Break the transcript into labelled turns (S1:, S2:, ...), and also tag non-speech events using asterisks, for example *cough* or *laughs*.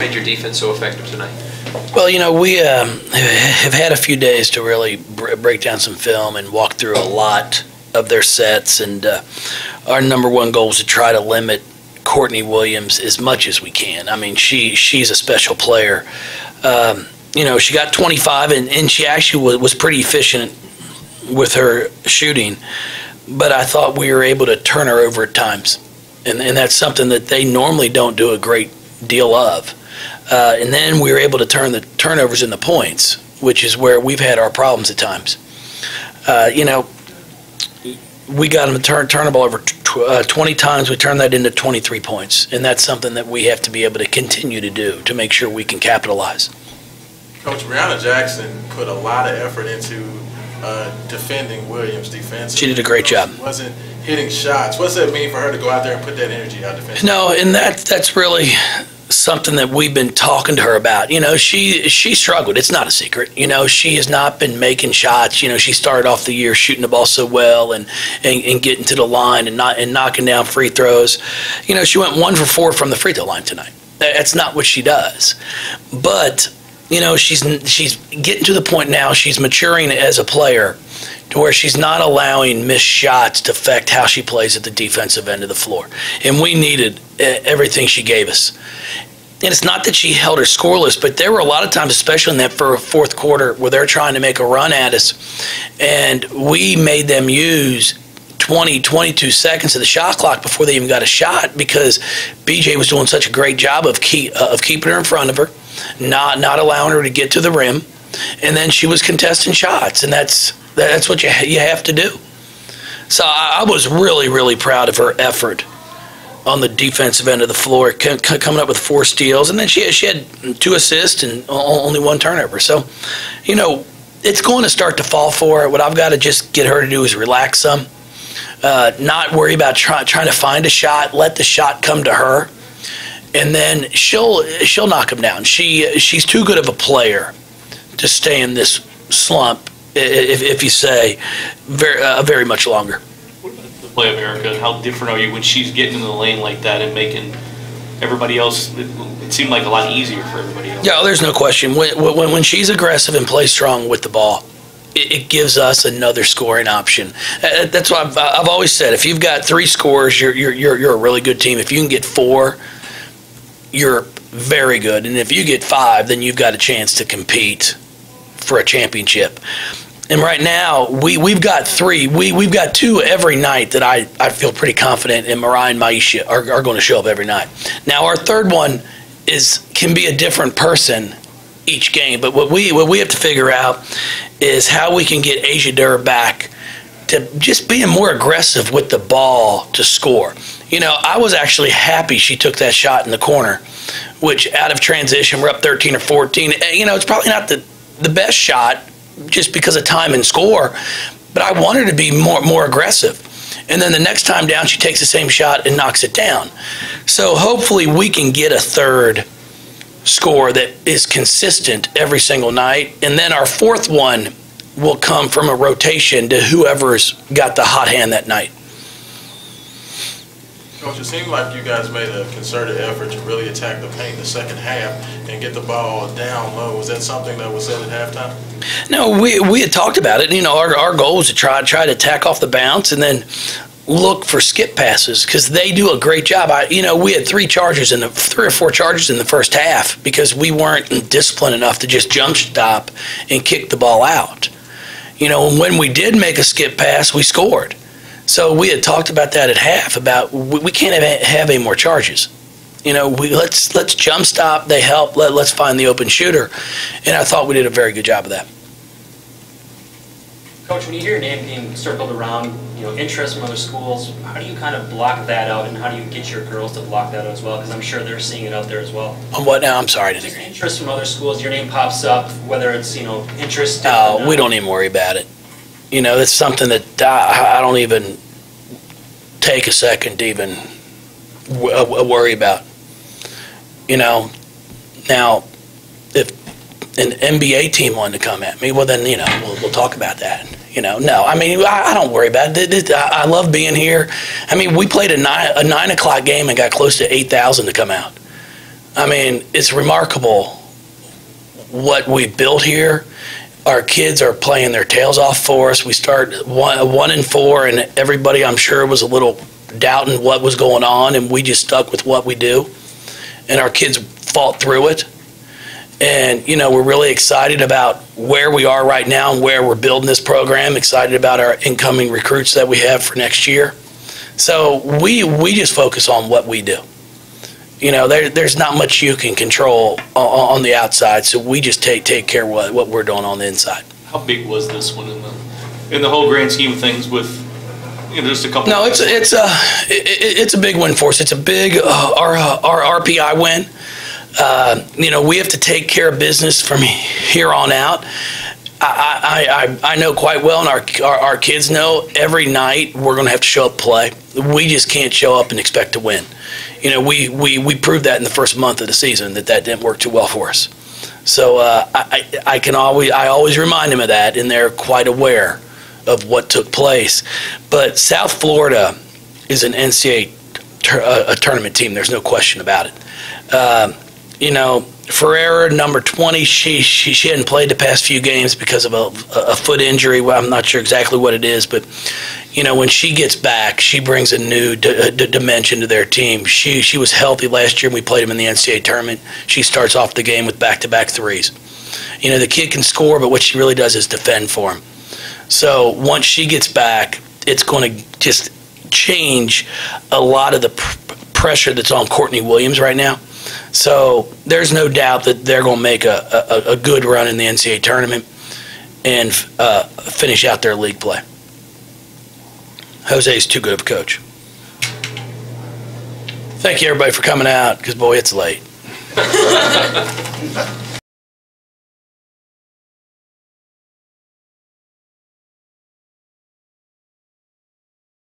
S1: made your defense so effective tonight?
S2: Well, you know, we um, have had a few days to really break down some film and walk through a lot of their sets. And uh, our number one goal is to try to limit Courtney Williams as much as we can. I mean, she she's a special player. Um, you know, she got 25, and, and she actually was, was pretty efficient with her shooting. But I thought we were able to turn her over at times. And, and that's something that they normally don't do a great deal of. Uh, and then we were able to turn the turnovers into points, which is where we've had our problems at times. Uh, you know, we got them to turn, turn the ball over tw- uh, 20 times. We turned that into 23 points. And that's something that we have to be able to continue to do to make sure we can capitalize.
S3: Coach Briahanna Jackson put a lot of effort into uh, defending Williams defense.
S2: She did a great job.
S3: She wasn't hitting shots. What's that mean for her to go out there and put that energy out defensively?
S2: No, and that that's really something that we've been talking to her about. You know, she she struggled. It's not a secret. You know, she has not been making shots. You know, she started off the year shooting the ball so well and and, and getting to the line and not and knocking down free throws. You know, she went one for four from the free throw line tonight. That's not what she does. But you know, she's she's getting to the point now. She's maturing as a player to where she's not allowing missed shots to affect how she plays at the defensive end of the floor. And we needed everything she gave us. And it's not that she held her scoreless, but there were a lot of times, especially in that fourth quarter, where they're trying to make a run at us, and we made them use 20, 22 seconds of the shot clock before they even got a shot because BJ was doing such a great job of keep, uh, of keeping her in front of her, not not allowing her to get to the rim, and then she was contesting shots, and that's that's what you you have to do. So I, was really really proud of her effort on the defensive end of the floor, coming up with four steals, and then she she had two assists and only one turnover. So, you know, it's going to start to fall for her. What I've got to just get her to do is relax some, uh, not worry about try, trying to find a shot, let the shot come to her, and then she'll she'll knock him down. She she's too good of a player to stay in this slump. If, if you say very uh, very much longer.
S4: What about the play of Arica, how different are you when she's getting in the lane like that and making everybody else, it, it seemed like a lot easier for everybody else.
S2: Yeah, there's no question. When, when, when she's aggressive and plays strong with the ball, it, gives us another scoring option. Uh, That's why I've, I've always said. If you've got three scores, you're, you're, you're, you're a really good team. If you can get four, you're very good. And if you get five, then you've got a chance to compete for a championship. And right now, we, we've got three. We, we've got two every night that I, I feel pretty confident in Mariya and Myisha are, are going to show up every night. Now, our third one is can be a different person each game. But what we what we have to figure out is how we can get Asia Durr back to just being more aggressive with the ball to score. You know, I was actually happy she took that shot in the corner, which out of transition, we're up 13 or 14. Eh, You know, it's probably not the, the best shot just because of time and score, but I want her to be more more aggressive. And then the next time down, she takes the same shot and knocks it down. So hopefully we can get a third score that is consistent every single night. And then our fourth one will come from a rotation to whoever's got the hot hand that night.
S3: Coach, it seemed like you guys made a concerted effort to really attack the paint in the second half and get the ball down low. Was that something that was said at halftime?
S2: No, we, we had talked about it. You know, our, our goal was to try try to attack off the bounce and then look for skip passes because they do a great job. I, you know, we had three charges in the three or four charges in the first half because we weren't disciplined enough to just jump stop and kick the ball out. You know, when we did make a skip pass, we scored. So we had talked about that at half about we, we can't have, have any more charges. You know, we let's let's jump stop. They help. Let, let's find the open shooter, and I thought we did a very good job of that.
S5: Coach, when you hear your name being circled around, you know, interest from other schools, how do you kind of block that out and how do you get your girls to block that out as well? Because I'm sure they're seeing it out there as well.
S2: On what now? I'm sorry to
S5: interest from other schools, your name pops up, whether it's, you know, interest.
S2: Oh,
S5: uh,
S2: we don't even worry about it. You know, it's something that I, I don't even take a second to even uh, worry about. You know, now if an NBA team wanted to come at me, well then you know we'll, we'll talk about that. You know, no, I mean I, I don't worry about it. I I love being here. I mean, we played a nine a nine o'clock game and got close to eight thousand to come out. I mean, it's remarkable what we built here. Our kids are playing their tails off for us. We start one, one and four, and everybody, I'm sure, was a little doubting what was going on, and we just stuck with what we do. And our kids fought through it. And, you know, we're really excited about where we are right now and where we're building this program, excited about our incoming recruits that we have for next year. So we, we just focus on what we do. You know, there, there's not much you can control on, on the outside, so we just take, take care of what, what we're doing on the inside.
S4: How big was this one in the, in the whole grand scheme of things with, you know, just a couple?
S2: No, it's it's a it, it- it's a big win for us. It's a big uh, our uh, our RPI win. Uh, you know, we have to take care of business from here on out. I, I, I, I know quite well, and our, our our kids know. Every night we're going to have to show up, play. We just can't show up and expect to win. You know, we, we, we proved that in the first month of the season that that didn't work too well for us. So uh, I, I can always I always remind them of that, and they're quite aware of what took place. But South Florida is an NCAA tur- a tournament team. There's no question about it. Um, you know, Ferreira, number 20, she, she she hadn't played the past few games because of a, a foot injury. Well, I'm not sure exactly what it is, but you know, when she gets back, she brings a new d- d- dimension to their team. She she was healthy last year. and We played them in the NCAA tournament. She starts off the game with back-to-back threes. You know, the kid can score, but what she really does is defend for him. So once she gets back, it's going to just change a lot of the pr- pressure that's on Courtney Williams right now. So there's no doubt that they're going to make a, a, a good run in the NCAA tournament and uh, finish out their league play. Jose's too good of a coach. Thank you, everybody, for coming out, because boy, it's late. *laughs*